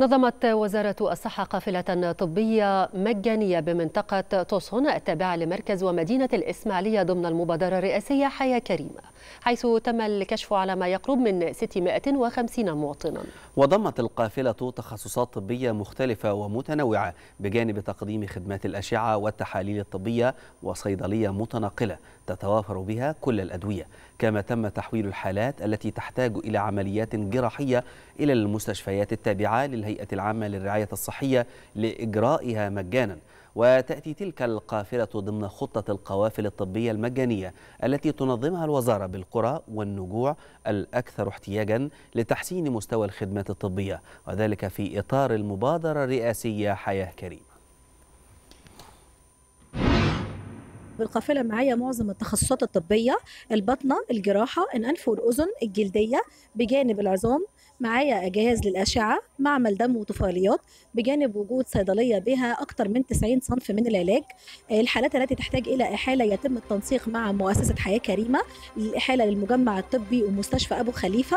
نظمت وزارة الصحة قافلة طبية مجانية بمنطقة توسون التابعة لمركز ومدينة الإسماعيلية ضمن المبادرة الرئاسية حياة كريمة حيث تم الكشف على ما يقرب من 650 مواطنا. وضمت القافلة تخصصات طبية مختلفة ومتنوعة بجانب تقديم خدمات الأشعة والتحاليل الطبية وصيدلية متنقلة تتوافر بها كل الأدوية. كما تم تحويل الحالات التي تحتاج إلى عمليات جراحية إلى المستشفيات التابعة للهيئة العامة للرعاية الصحية لإجرائها مجانا. وتأتي تلك القافلة ضمن خطة القوافل الطبية المجانية التي تنظمها الوزارة بالقرى والنجوع الأكثر احتياجا لتحسين مستوى الخدمات الطبية وذلك في إطار المبادرة الرئاسية حياة كريمة. بالقافلة معايا معظم التخصصات الطبية البطنة الجراحة الأنف والأذن الجلدية بجانب العظام معايا جهاز للأشعة معمل دم وطفيليات بجانب وجود صيدلية بها أكثر من 90 صنف من العلاج. الحالات التي تحتاج إلى إحالة يتم التنسيق مع مؤسسة حياة كريمة للاحاله للمجمع الطبي ومستشفى أبو خليفة.